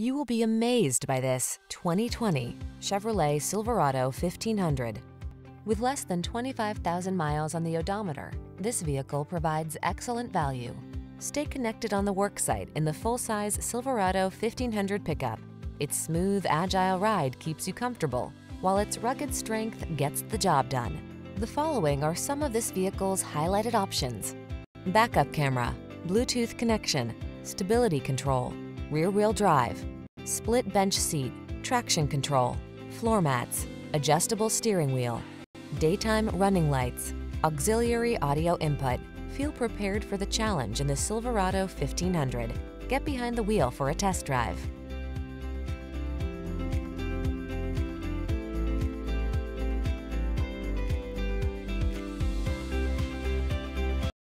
You will be amazed by this 2020 Chevrolet Silverado 1500. With less than 25,000 miles on the odometer, this vehicle provides excellent value. Stay connected on the worksite in the full-size Silverado 1500 pickup. Its smooth, agile ride keeps you comfortable, while its rugged strength gets the job done. The following are some of this vehicle's highlighted options. Backup camera, Bluetooth connection, stability control, rear-wheel drive, split bench seat, traction control, floor mats, adjustable steering wheel, daytime running lights, auxiliary audio input. Feel prepared for the challenge in the Silverado 1500. Get behind the wheel for a test drive.